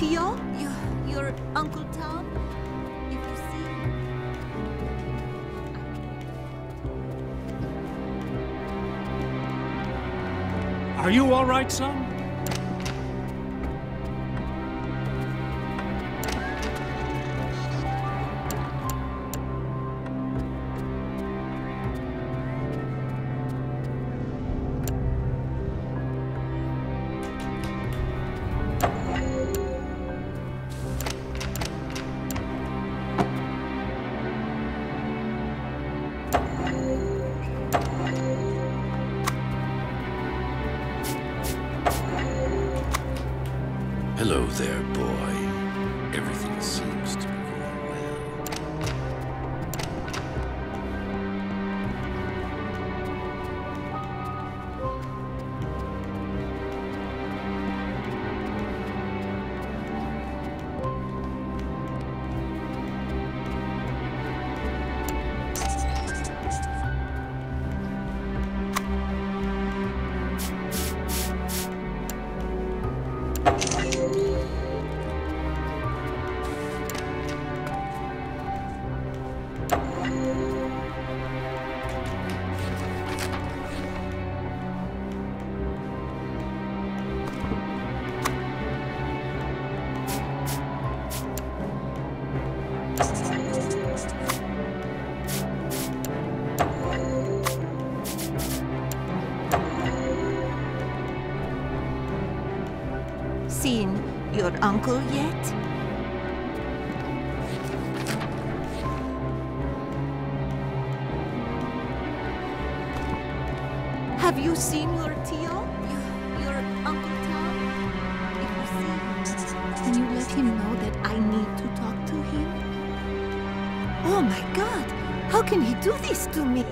Tillon? Your, your Uncle Tom? If you see... Are you all right, son? There, boy. Everything seems Seen your uncle yet? Have you seen your Tio? Your, Uncle Tom? If you see, can you let him know that I need to talk to him? Oh my god! How can he do this to me?